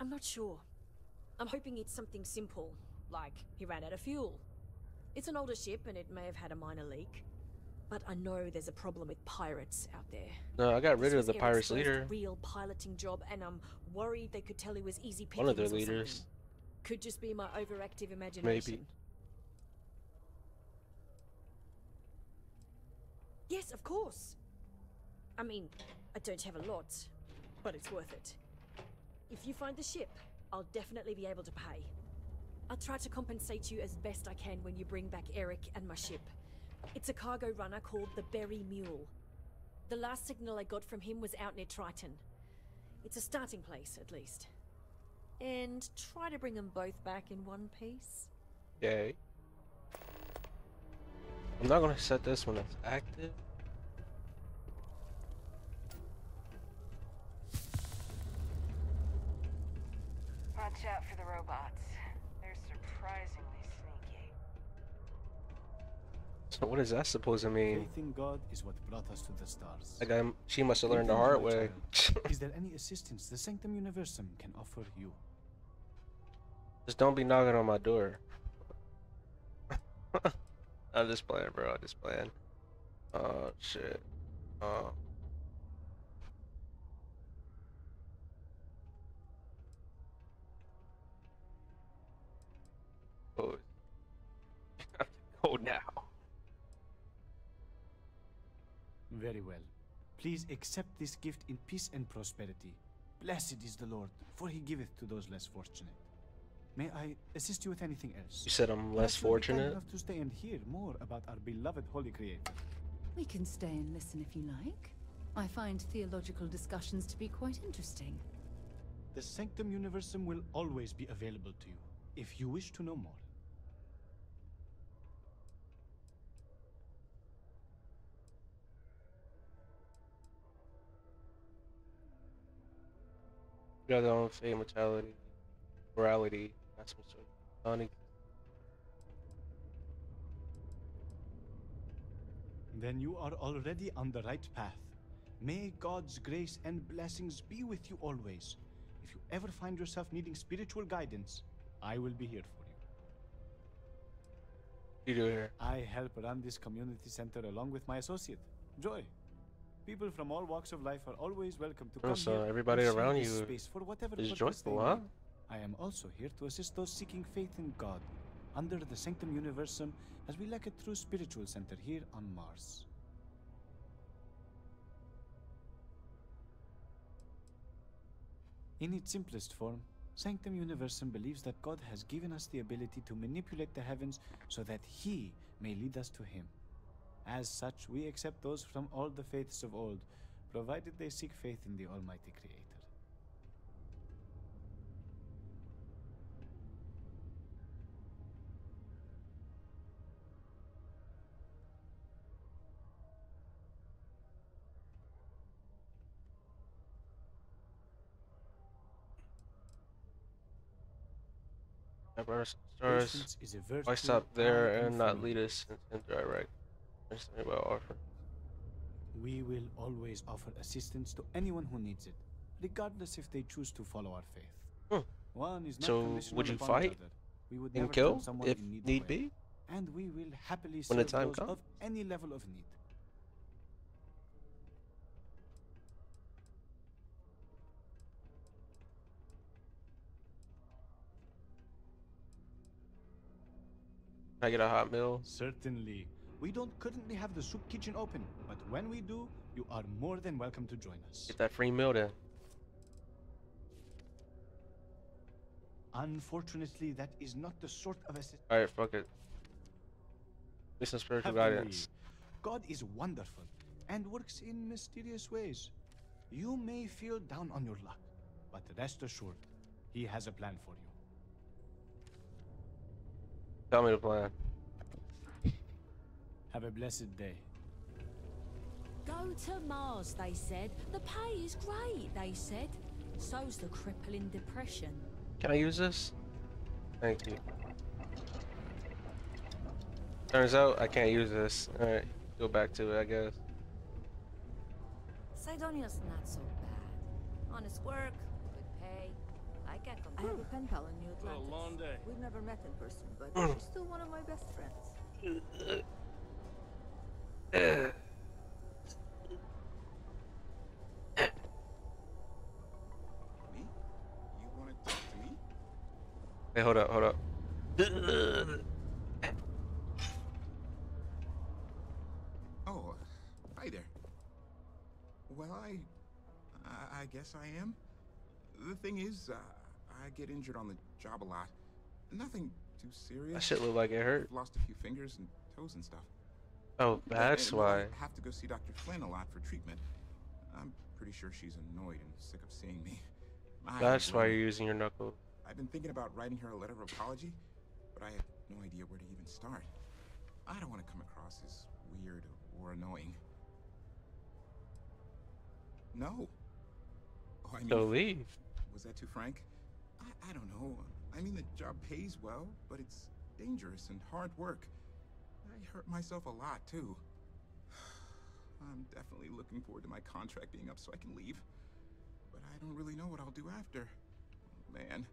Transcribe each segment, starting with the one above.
I'm not sure. I'm hoping it's something simple, like he ran out of fuel. It's an older ship and it may have had a minor leak. But I know there's a problem with pirates out there. no, I got rid This of the pirates leader. real piloting job, and I'm worried they could tell he was easy pickings One of their or something. leaders. Could just be my overactive imagination. Maybe. Yes, of course. I mean, I don't have a lot, but it's worth it. If you find the ship, I'll definitely be able to pay. I'll try to compensate you as best I can when you bring back Eric and my ship. It's a cargo runner called the Berry Mule. The last signal I got from him was out near Triton. It's a starting place, at least. And try to bring them both back in one piece. Okay. I'm not gonna set this one as active. Watch out for the robots. They're surprisingly sneaky. So what is that supposed to mean? Faith in God is what brought us to the stars. Like I, she must have learned the hard way. Is there any assistance the Sanctum Universum can offer you? Just don't be knocking on my door. I'm just playing, bro. I'm just playing. Oh shit. Oh. Oh. I have to go now. Very well. Please accept this gift in peace and prosperity. Blessed is the Lord, for he giveth to those less fortunate. May I assist you with anything else? You said I'm less Perhaps you'll be kind fortunate. enough to stay and hear more about our beloved Holy Creator. We can stay and listen if you like. I find theological discussions to be quite interesting. The Sanctum Universum will always be available to you, if you wish to know more. You their own fate, mortality, morality. That's what's. Then you are already on the right path. May God's grace and blessings be with you always. If you ever find yourself needing spiritual guidance, I will be here for you. You do here. I help run this community center along with my associate, Joy. People from all walks of life are always welcome to Oh, come so here everybody around you space for whatever is joyful, huh? I am also here to assist those seeking faith in God under the Sanctum Universum as we lack a true spiritual center here on Mars. In its simplest form, Sanctum Universum believes that God has given us the ability to manipulate the heavens so that He may lead us to Him. As such, we accept those from all the faiths of old, provided they seek faith in the Almighty Creator. My brother stars. Patience is a virtue Why stop there and not lead us in, in direct? Just about offer. We will always offer assistance to anyone who needs it, regardless if they choose to follow our faith. Hmm. One is not So, would you fight the other. We would And never kill someone if need, need be. and we will happily When the time those comes. of any level of need. Can I get a hot meal? Certainly. We don't currently have the soup kitchen open, but when we do, you are more than welcome to join us. Get that free meal then. Unfortunately, that is not the sort of assistance. All right, fuck it. Need some spiritual Heavenly. guidance. God is wonderful and works in mysterious ways. You may feel down on your luck, but rest assured, He has a plan for you. Tell me the plan. Have a blessed day. Go to Mars, they said. The pay is great, they said. So's the crippling depression. Can I use this? Thank you. Turns out I can't use this. Alright, go back to it, I guess. Cydonia's not so bad. Honest work, good pay. I can't complain. I have a pen pal in New Well, Atlantis. long day. We've never met in person, but she's still one of my best friends. Hey, hold up, hold up. Oh, hi there. Well, I, I, I guess I am. The thing is, uh, I get injured on the job a lot. Nothing too serious. That shit look like it hurt. I've lost a few fingers and toes and stuff. Oh, that's why. I have to go see Dr. Flynn a lot for treatment. I'm pretty sure she's annoyed and sick of seeing me. I That's why you're using your knuckle. I've been thinking about writing her a letter of apology, but I have no idea where to even start. I don't want to come across as weird or annoying. No. Oh, I mean, So leave. was that too frank? I, I don't know. I mean, the job pays well, but it's dangerous and hard work. I hurt myself a lot, too. I'm definitely looking forward to my contract being up so I can leave. But I don't really know what I'll do after. Oh, man,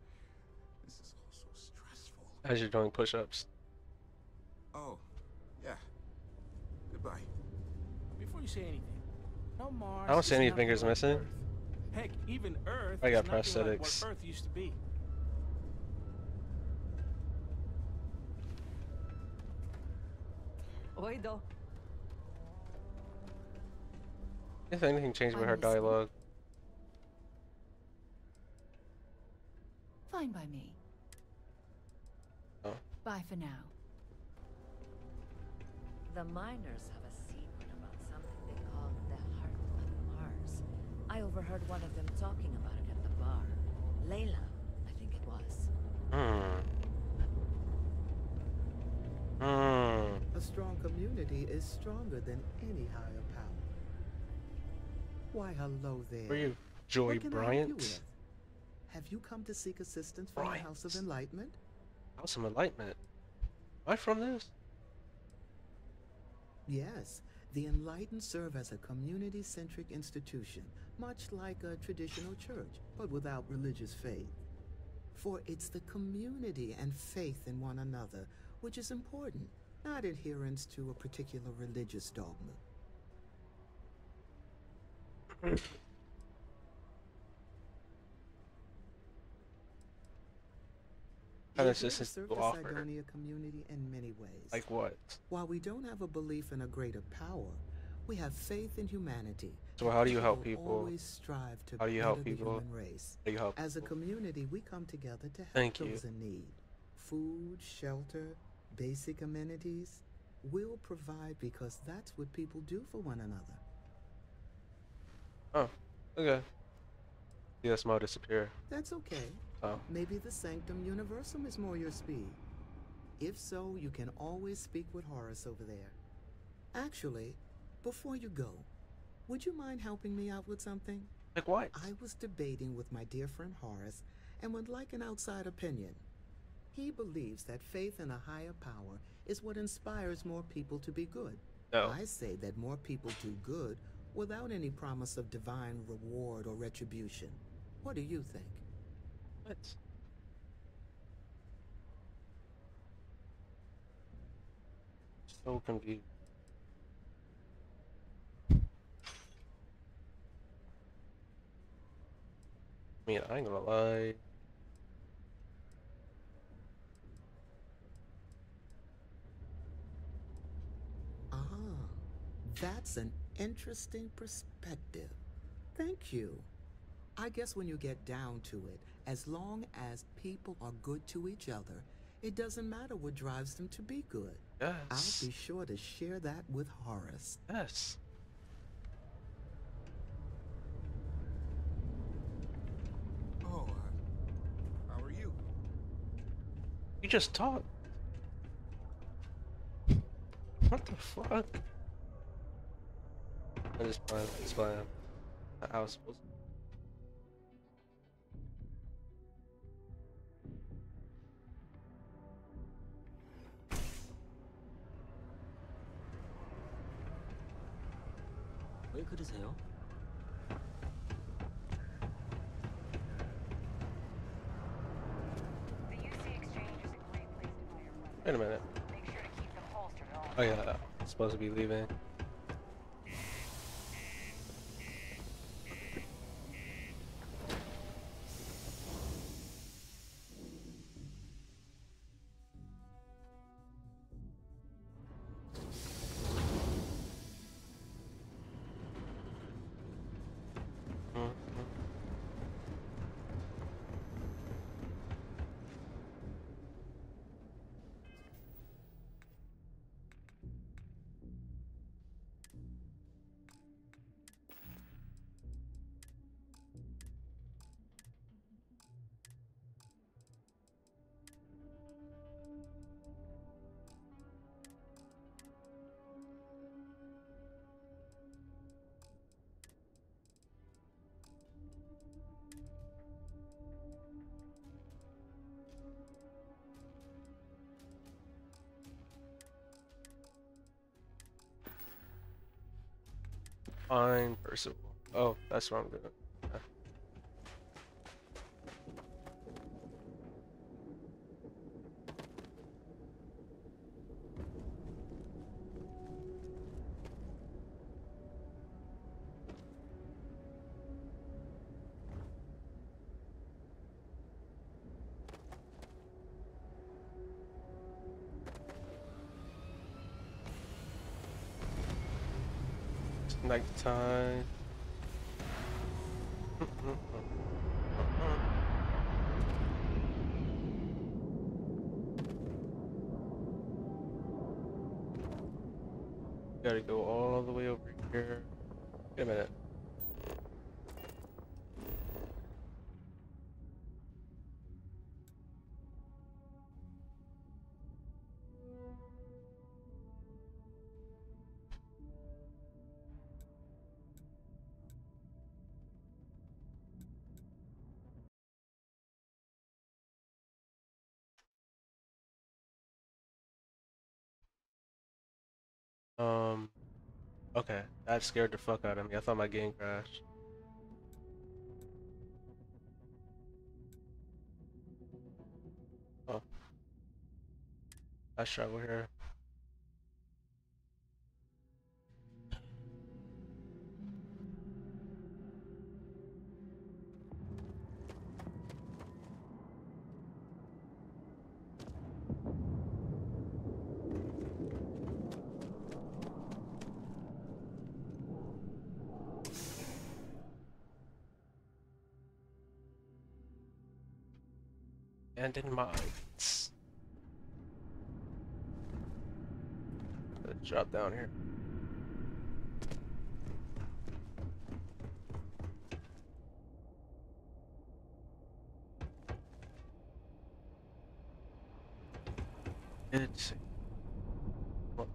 this is all so stressful. As you're doing push-ups. Oh, yeah. Goodbye. Before you say anything, no Mars. I don't see any fingers missing. Earth. Heck, even Earth. I is got nothing like prosthetics. what Earth used to be. Oido. If anything changed with her dialogue. Fine by me. Oh. Bye for now. The miners have a secret about something they call the Heart of Mars. I overheard one of them talking about it at the bar. Layla, I think it was. Hmm. Hmm. A strong community is stronger than any higher power. Why, hello there. Are you Joy What can I help you Bryant? Have you come to seek assistance from the House of Enlightenment? House of Enlightenment. Am I from this? Yes, the Enlightened serve as a community centric institution, much like a traditional church, but without religious faith. For it's the community and faith in one another which is important, not adherence to a particular religious dogma. Of does assistance serve to the community in many ways. Like what? While we don't have a belief in a greater power, we have faith in humanity. So how do you help people? Always strive to How do you help people? human race. How do you help As a people? community, we come together to help Thank you. those in need. Food, shelter, basic amenities. We'll provide because that's what people do for one another. Oh, okay. That smell disappear. That's okay. Oh. Maybe the Sanctum Universum is more your speed. If so, you can always speak with Horace over there. Actually, before you go, would you mind helping me out with something? Like what? I was debating with my dear friend Horace and would like an outside opinion. He believes that faith in a higher power is what inspires more people to be good. No. I say that more people do good without any promise of divine reward or retribution. What do you think? What? So confused. I mean, I ain't gonna lie. Ah, that's an interesting perspective. Thank you. I guess when you get down to it, as long as people are good to each other, it doesn't matter what drives them to be good. Yes. I'll be sure to share that with Horace. Yes. Oh, uh, how are you? You just talked. What the fuck? I just buy that's why uh, our sports. 왜 Wait a minute. Oh yeah, I'm supposed to be leaving. Fine, Percival. Oh, that's what I'm doing. Okay, that scared the fuck out of me. I thought my game crashed. Oh, let's travel here. And in mines. Let's drop down here. Uh, it's what?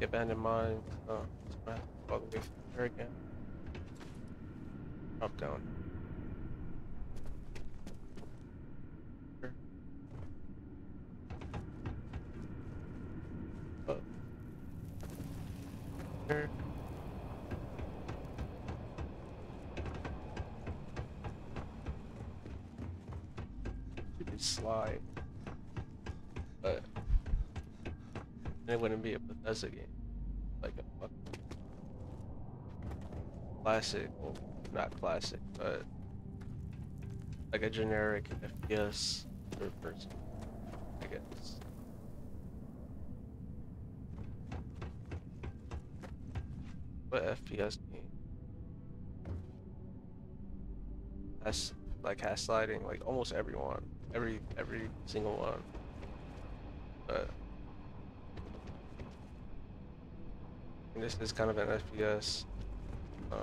The abandoned mine. Oh, it's all the way from here again. Drop down. Here. Up. Here. Be slide. But it wouldn't be a Bethesda game. Like a classic, well, not classic, but like a generic FPS third person, I guess. What FPS game? That's like has sliding, like almost everyone, every every single one. But this is kind of an FPS. Uh,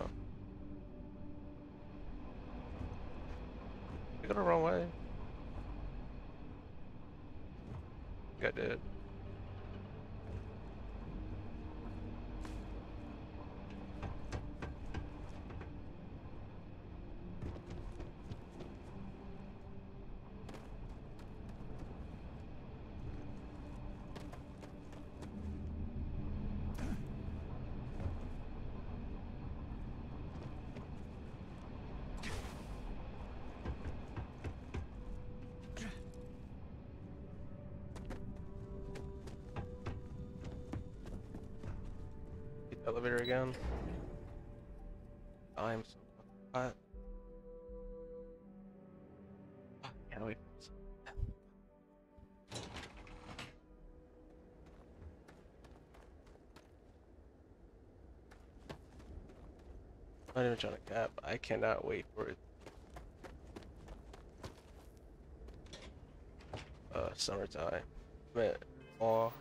elevator again. I am so hot. Can't wait. I'm not even trying to cap. I cannot wait for it. Uh, summertime. Man, fall.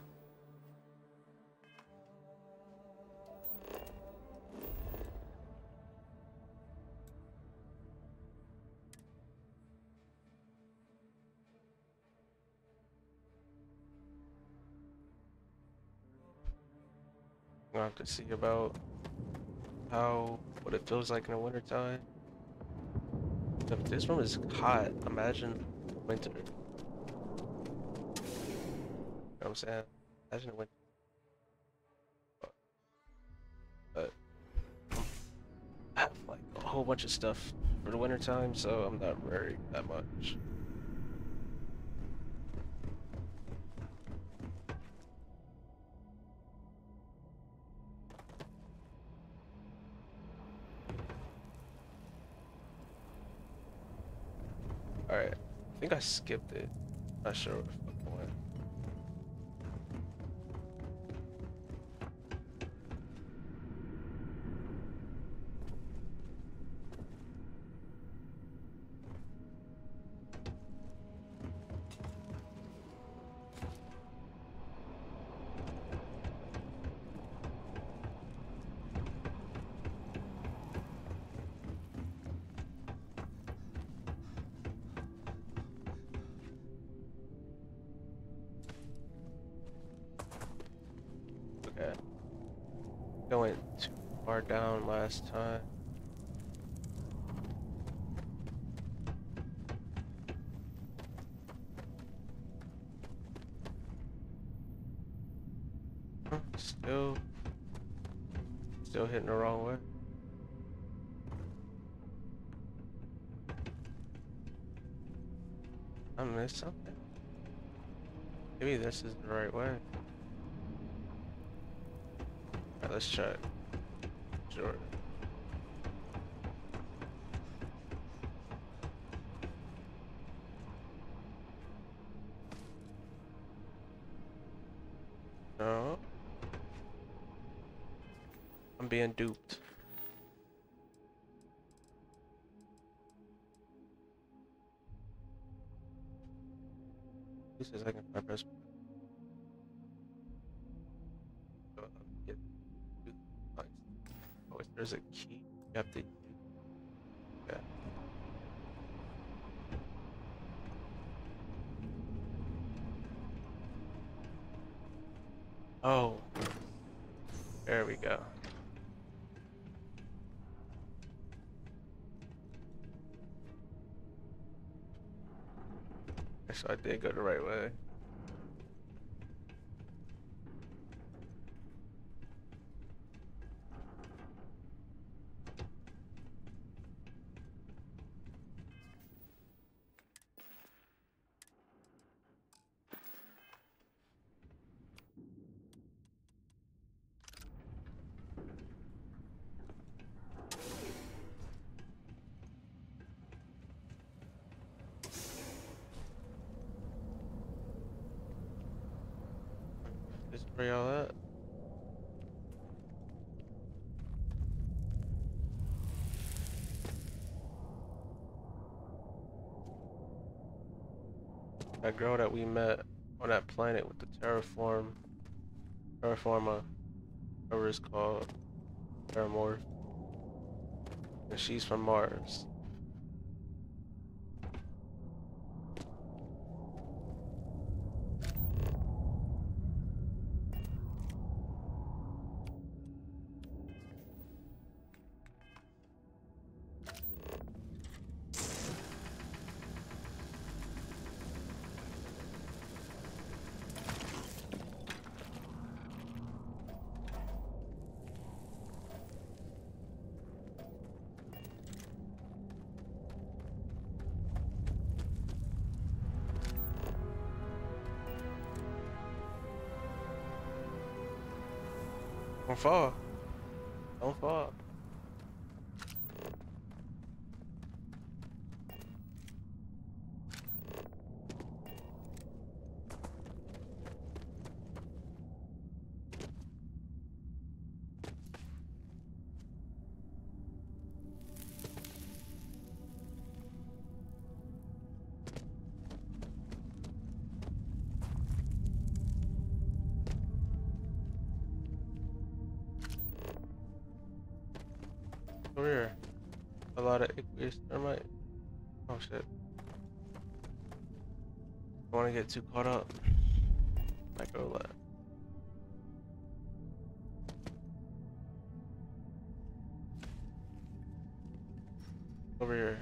Have to see about how what it feels like in the wintertime. If this room is hot, imagine winter. You know what I'm saying? Imagine winter. But I have like a whole bunch of stuff for the wintertime, so I'm not worried that much. Skipped it. Not sure last time. Still, still hitting the wrong way. I missed something. Maybe this is the right way. Let's check. Sure. No. I'm being duped. Who says I can find there's a key, you have to. Yeah. Oh. There we go. So I did go the right way. This is where y'all at? That girl that we met on that planet with the terraform, terraforma, whatever it's called, terramorph, and she's from Mars. don't fall. Don't fall. Lot of aqueous thermite. Oh shit. Don't want to get too caught up. Might go left. Over here.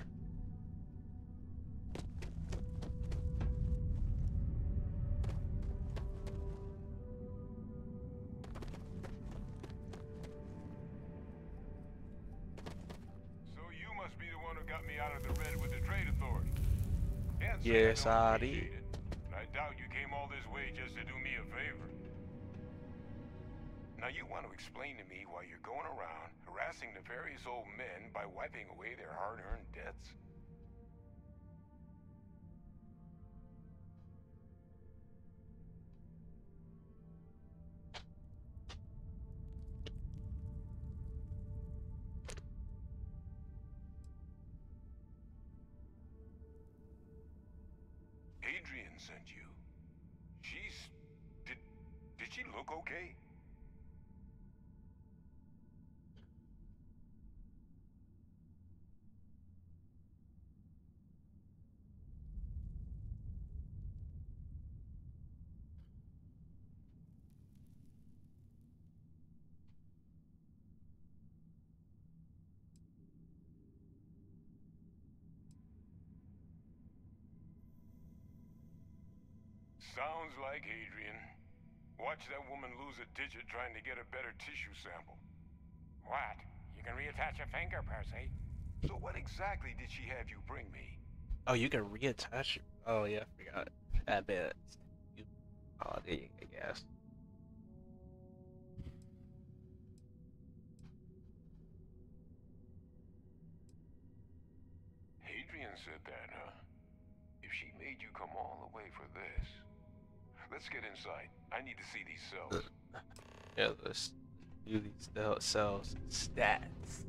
Yes, I did. I doubt you came all this way just to do me a favor. Now you want to explain to me why you're going around harassing nefarious old men by wiping away their hard-earned debts? Sent you. She's... Did... Did she look okay? Sounds like Hadrian. Watch that woman lose a digit trying to get a better tissue sample. What? You can reattach a finger, Percy. So what exactly did she have you bring me? Oh, you can reattach it. Oh yeah, I forgot. I bet. You, oh, there you go, I guess. Hadrian said that, huh? If she made you come all the way for this. Let's get inside. I need to see these cells. Uh, yeah, let's do these cells stats.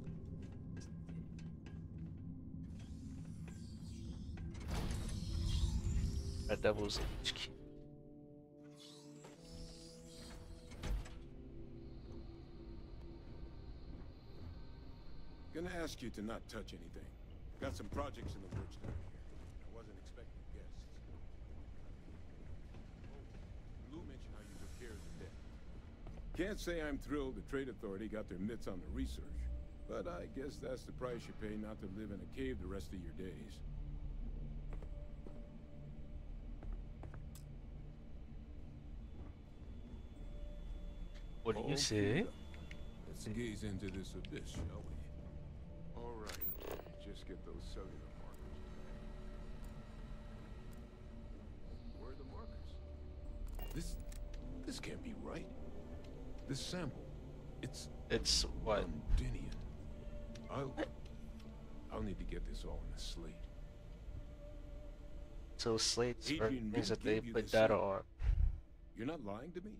That devil's HQ. Gonna ask you to not touch anything. Got some projects in the works down here. I wasn't expecting guests. Oh, Lou mentioned how you took care of the debt. Can't say I'm thrilled the Trade Authority got their mitts on the research, but I guess that's the price you pay not to live in a cave the rest of your days. What do you Okay, say? Let's gaze into this abyss, shall we? All right, just get those cellular markers. Where are the markers? This, this can't be right. This sample, it's It's what? Londinion. I'll, I'll need to get this all in a slate. So slates are things that they put data on. You're not lying to me?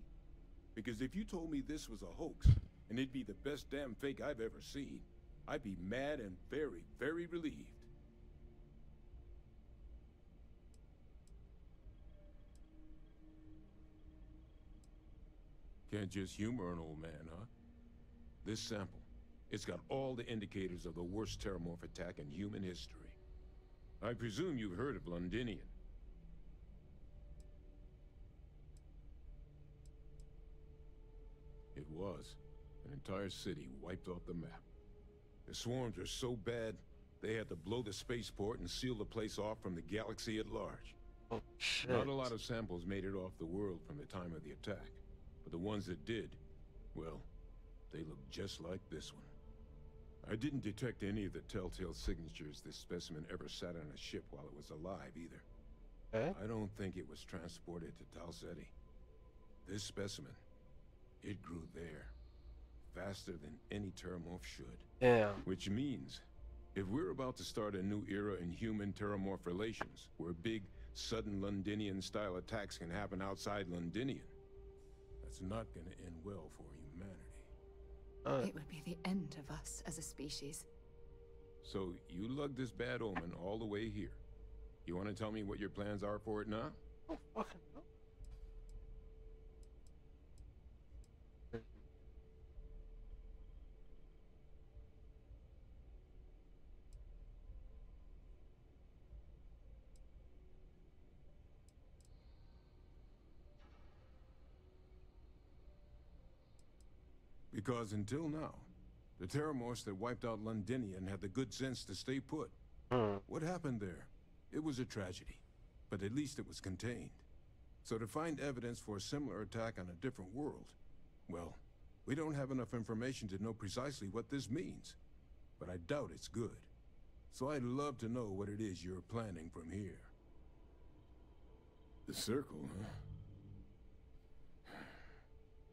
Because if you told me this was a hoax, and it'd be the best damn fake I've ever seen, I'd be mad and very, very relieved. Can't just humor an old man, huh? This sample, it's got all the indicators of the worst terrormorph attack in human history. I presume you've heard of Londinion. It was. An entire city wiped off the map. The swarms were so bad, they had to blow the spaceport and seal the place off from the galaxy at large. Oh shit. Not a lot of samples made it off the world from the time of the attack. But the ones that did, well, they look just like this one. I didn't detect any of the telltale signatures this specimen ever sat on a ship while it was alive, either. Okay. I don't think it was transported to Tau Ceti. This specimen, it grew there. faster than any Terrormorph should. Damn. Which means, if we're about to start a new era in human Terrormorph relations, where big, sudden Londinion-style attacks can happen outside Londinion, that's not gonna end well for humanity. Uh, It would be the end of us as a species. So, you lugged this bad omen all the way here. You wanna tell me what your plans are for it now? oh, fucking Because until now, the Terrormorphs that wiped out Londinion had the good sense to stay put. Hmm. What happened there? It was a tragedy, but at least it was contained. So to find evidence for a similar attack on a different world, well, we don't have enough information to know precisely what this means. But I doubt it's good. So I'd love to know what it is you're planning from here. The circle, huh?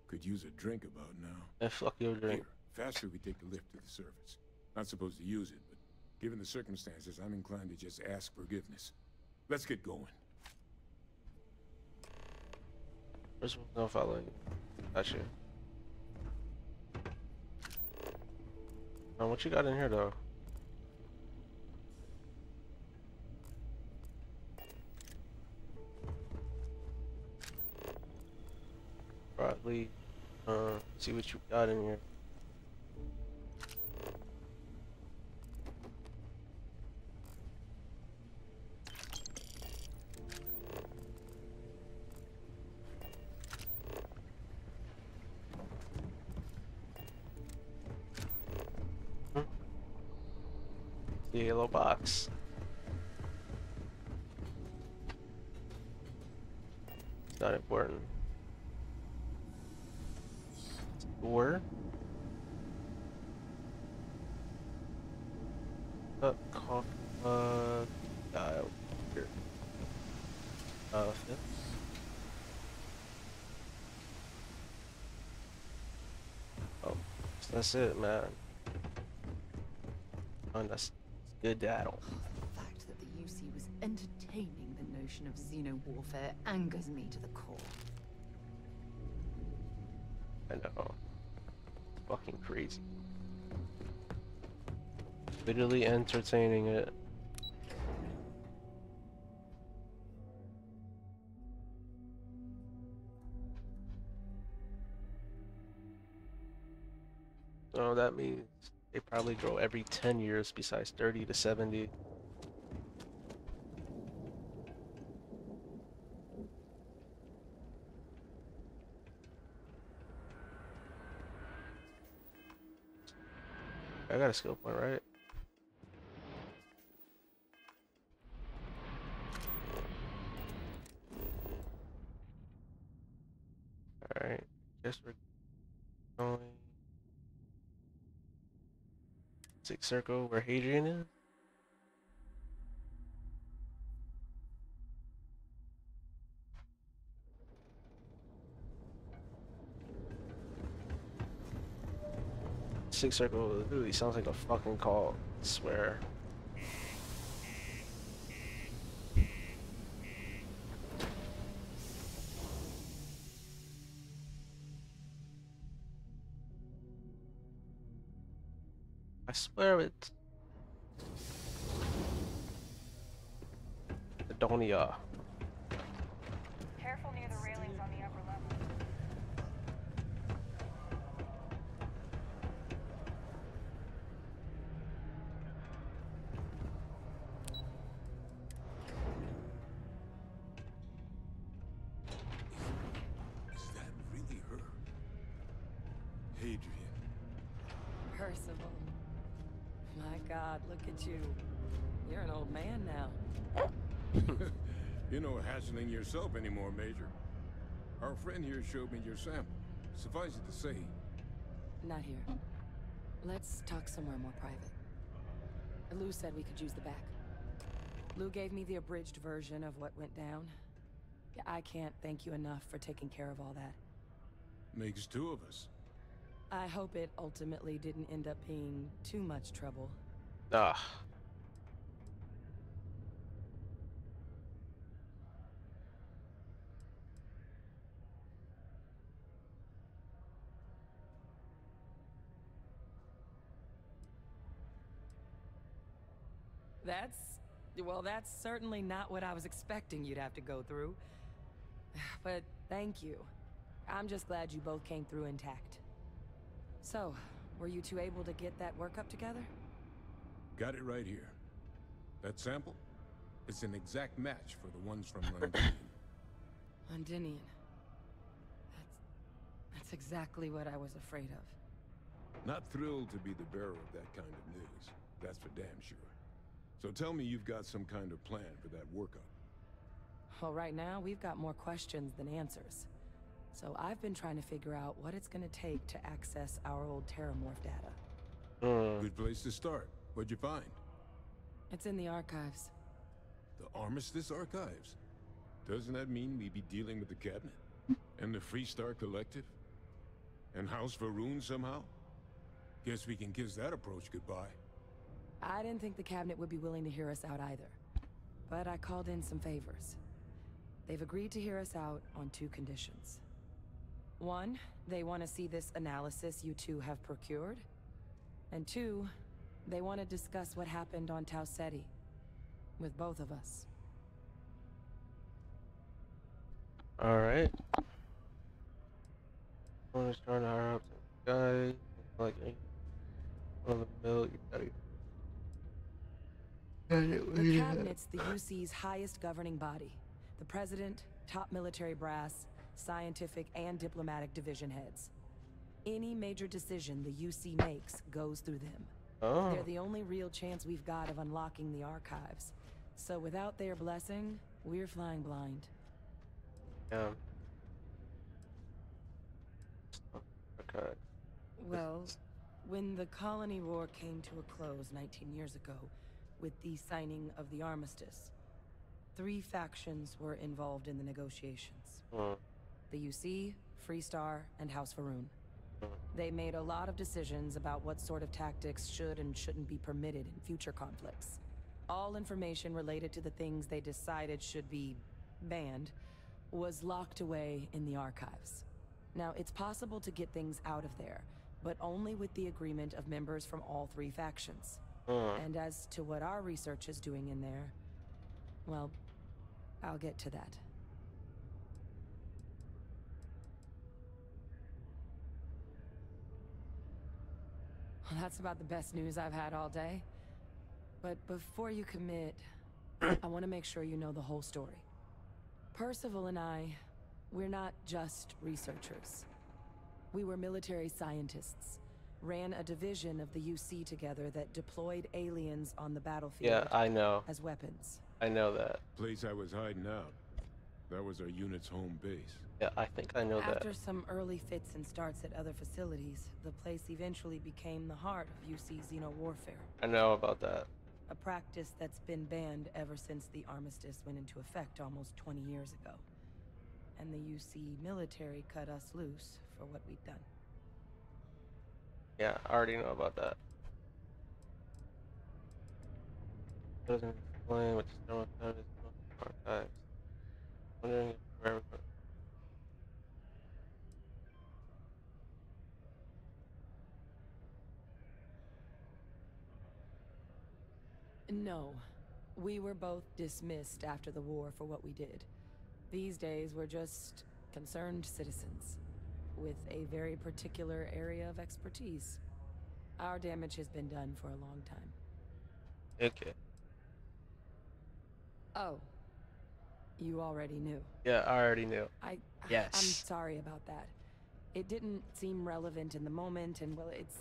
Could use a drink about now. And fuck your drink. Here, faster we take the lift to the surface. Not supposed to use it, but given the circumstances, I'm inclined to just ask forgiveness. Let's get going. First one's gonna follow you. Gotcha. Um, what you got in here though? Probably, uh, see what you got in here. The yellow box. It's not important. Door. Uh, uh, here. Uh. Oh, that's it, man. Oh, that's good daddle. The fact that the UC was entertaining the notion of xenowarfare angers me to the core. I know. Fucking crazy. Literally entertaining it. So that means they probably grow every 10 years besides 30 to 70. I got a skill point, right? Alright, guess we're going six circle where Hadrian is. Six circle literally sounds like a fucking call. I swear. I swear it. Adonia. You're no yourself anymore, Major. Our friend here showed me your sample. Suffice it to say, Not here. Let's talk somewhere more private. Lou said we could use the back. Lou gave me the abridged version of what went down. I can't thank you enough for taking care of all that. makes two of us. I hope it ultimately didn't end up being too much trouble. Ah. That's. Well, that's certainly not what I was expecting you'd have to go through. But thank you. I'm just glad you both came through intact. So, were you two able to get that workup together? Got it right here. That sample? It's an exact match for the ones from Londinion. Londinion. That's... That's exactly what I was afraid of. Not thrilled to be the bearer of that kind of news. That's for damn sure. So tell me you've got some kind of plan for that workup. Well, right now, we've got more questions than answers. So I've been trying to figure out what it's gonna take to access our old Terrormorph data. Hmm. Good place to start. What'd you find? It's in the archives. The Armistice Archives? Doesn't that mean we'd be dealing with the Cabinet? And the Freestar Collective? And House Va'ruun somehow? Guess we can kiss that approach goodbye. I didn't think the cabinet would be willing to hear us out either. But I called in some favors. They've agreed to hear us out on two conditions. One, they want to see this analysis you two have procured. And two, they want to discuss what happened on Tau Ceti. With both of us. Alright. Want to start higher up to the guy, like one of the mill, you gotta The cabinet's the UC's highest governing body. The president, top military brass, scientific and diplomatic division heads. Any major decision the UC makes goes through them. Oh. They're the only real chance we've got of unlocking the archives. So without their blessing, we're flying blind. Yeah. Okay. Well, when the colony war came to a close 19 years ago, with the signing of the armistice, three factions were involved in the negotiations. The UC, Freestar, and House Va'ruun. They made a lot of decisions about what sort of tactics should and shouldn't be permitted in future conflicts. All information related to the things they decided should be banned was locked away in the archives. Now, it's possible to get things out of there, but only with the agreement of members from all three factions. And as to what our research is doing in there, well, I'll get to that. Well, that's about the best news I've had all day. But before you commit, I want to make sure you know the whole story. Percival and I, we're not just researchers. We were military scientists, ran a division of the UC together that deployed aliens on the battlefield Yeah, I know. as weapons. I know that. Place I was hiding out. That was our unit's home base. Yeah, I think I know that. After some early fits and starts at other facilities, the place eventually became the heart of UC Xeno warfare. I know about that. A practice that's been banned ever since the armistice went into effect almost 20 years ago. And the UC military cut us loose for what we'd done. Yeah, I already know about that. Doesn't explain what the stomach is archives. Wondering if forever. No. We were both dismissed after the war for what we did. These days, we're just concerned citizens with a very particular area of expertise. Our damage has been done for a long time. Okay. Oh. You already knew. Yeah, I already knew. I. yes. I'm sorry about that. It didn't seem relevant in the moment, and well, it's.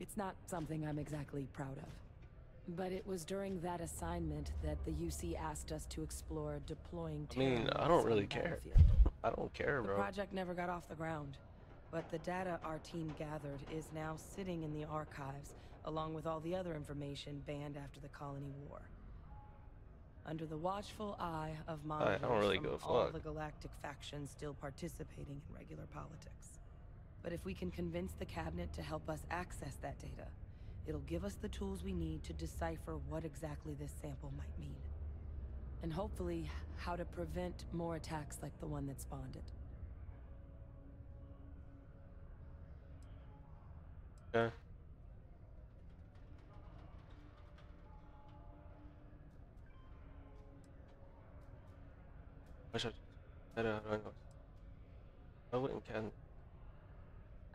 It's not something I'm exactly proud of. But it was during that assignment that the UC asked us to explore deploying I mean, I don't really care. I don't care, The bro. project never got off the ground, but the data our team gathered is now sitting in the archives, along with all the other information banned after the Colony War. Under the watchful eye of monitors don't really from all the galactic factions still participating in regular politics. But if we can convince the cabinet to help us access that data, it'll give us the tools we need to decipher what exactly this sample might mean. And hopefully, how to prevent more attacks like the one that spawned it. Yeah. Wish I better I wouldn't can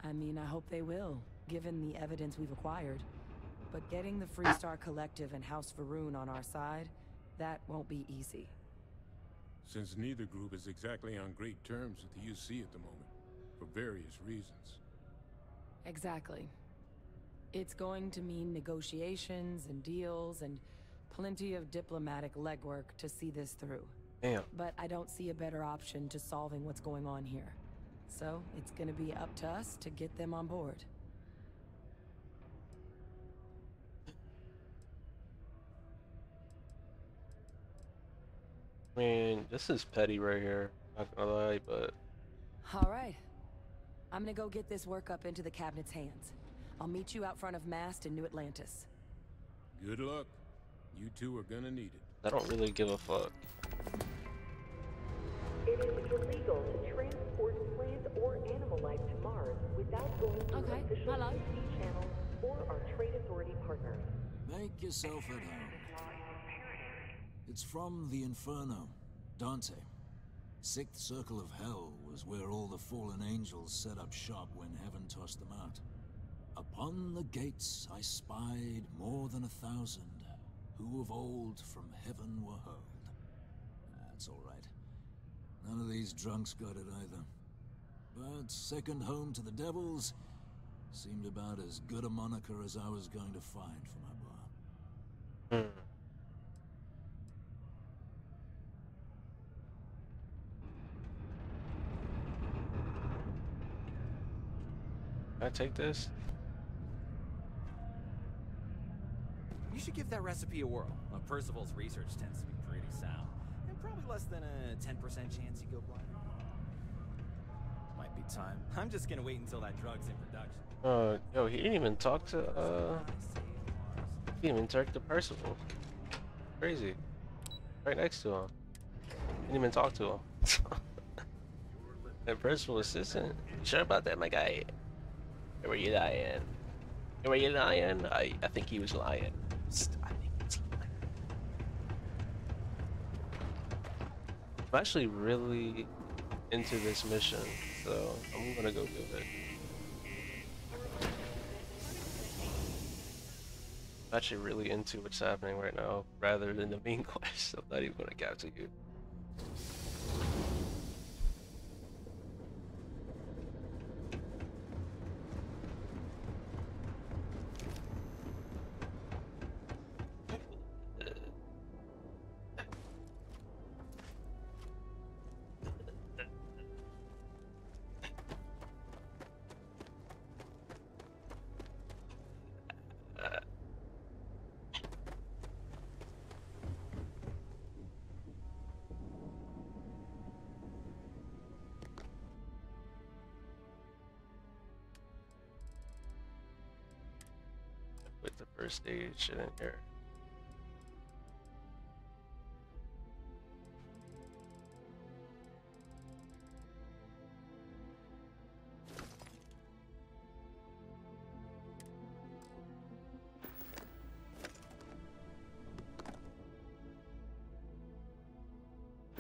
I mean, I hope they will, given the evidence we've acquired. But getting the Freestar Collective and House Va'ruun on our side, that won't be easy. Since neither group is exactly on great terms with the UC at the moment, for various reasons. Exactly. It's going to mean negotiations and deals and plenty of diplomatic legwork to see this through. Damn. But I don't see a better option to solving what's going on here. So, it's gonna be up to us to get them on board. I mean, this is petty right here. Not gonna lie, but Alright. I'm gonna go get this work up into the cabinet's hands. I'll meet you out front of Mast in New Atlantis. Good luck. You two are gonna need it. I don't really give a fuck. It is illegal to transport plant or animal life to Mars without going through Okay, official hello. UC channels or our trade authority partners. Make yourself at home. It's from the Inferno, Dante. Sixth Circle of Hell was where all the fallen angels set up shop when heaven tossed them out. Upon the gates I spied more than a thousand, who of old from heaven were hurled. That's all right. None of these drunks got it either. But second home to the devils seemed about as good a moniker as I was going to find for my bar. Can I take this? You should give that recipe a whirl. Uh, Percival's research tends to be pretty sound. And probably less than a 10% chance you go blind. Might be time. I'm just gonna wait until that drug's in production. Uh, yo, he didn't even talk to, uh... He didn't even talk to Percival. Crazy. Right next to him. Didn't even talk to him. and Percival assistant. Sure about that, my guy? Were you lying? Were you lying? I, I think he was lying. I think he's lying. I'm actually really into this mission, so I'm gonna go do it. I'm actually really into what's happening right now, rather than the main quest. I'm not even gonna capture you. Stage shit in here.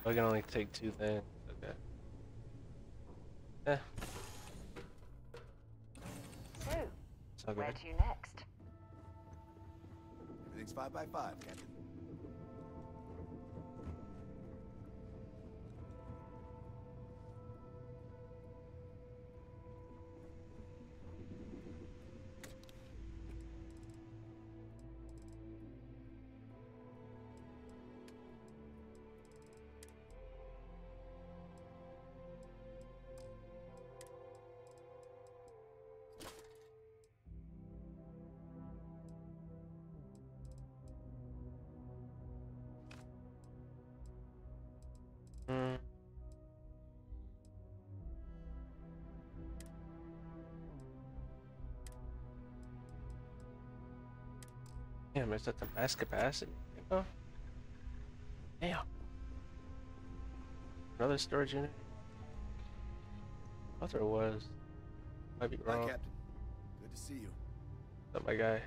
I can only take two things. Okay. Eh, So, where to next? Five by five, Captain. Damn, is that the mass capacity? Oh. Damn. Another storage unit? I thought there was. Might be wrong. Hi. Captain. Good to see you. Not my guy.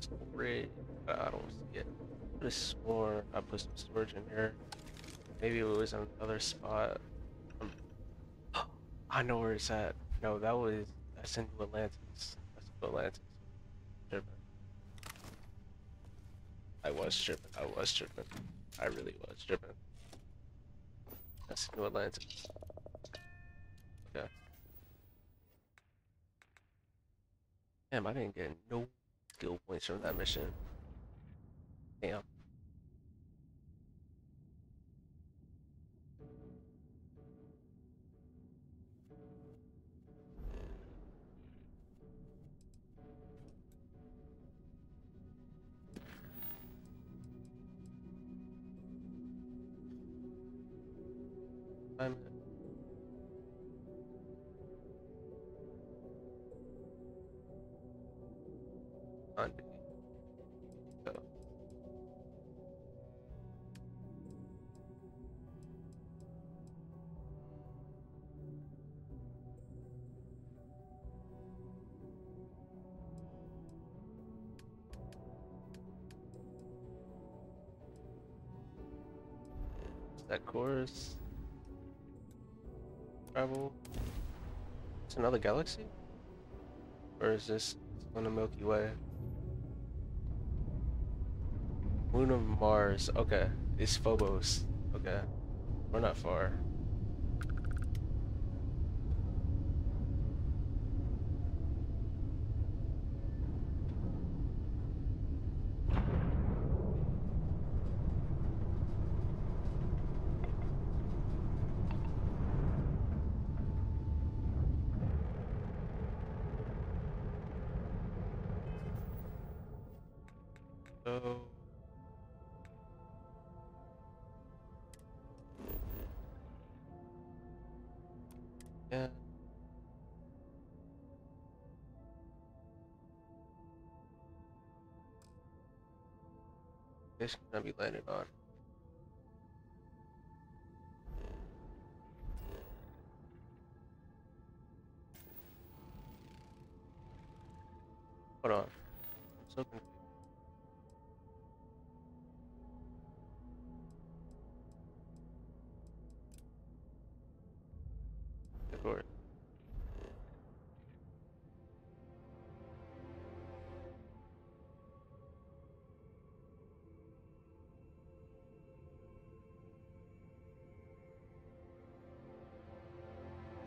Storage. I don't see it. I sworn I put some storage in here. Maybe it was another spot. Um, I know where it's at. No, that was in New Atlantis. That's New Atlantis. Tripping. I was tripping. I was tripping. I really was tripping. That's New Atlantis. Okay. Damn, I didn't get no skill points from that mission. Damn. That course. Travel. It's another galaxy? Or is this on the milky way? Moon of mars. Okay. It's phobos. Okay. We're not far Be landing on. Hold on. I'm so confused.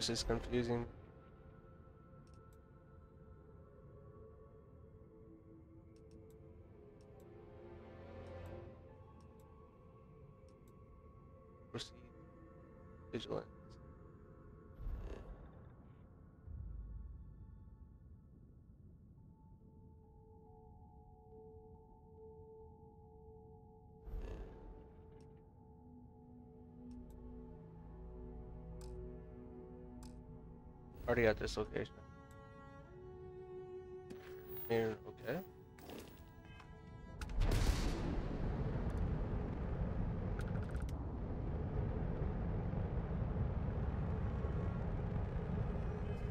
Is confusing. Already at this location. Here, okay.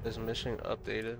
This mission updated.